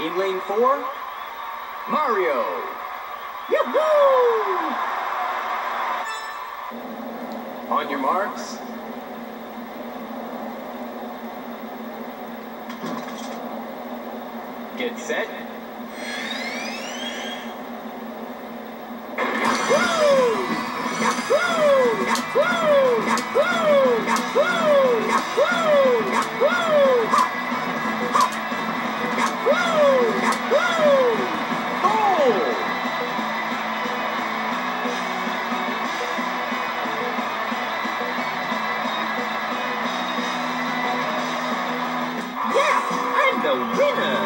In lane four, Mario. Yahoo! On your marks. Get set. the winner.